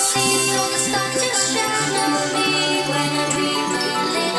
see through the stars just shadow me when I dream a little.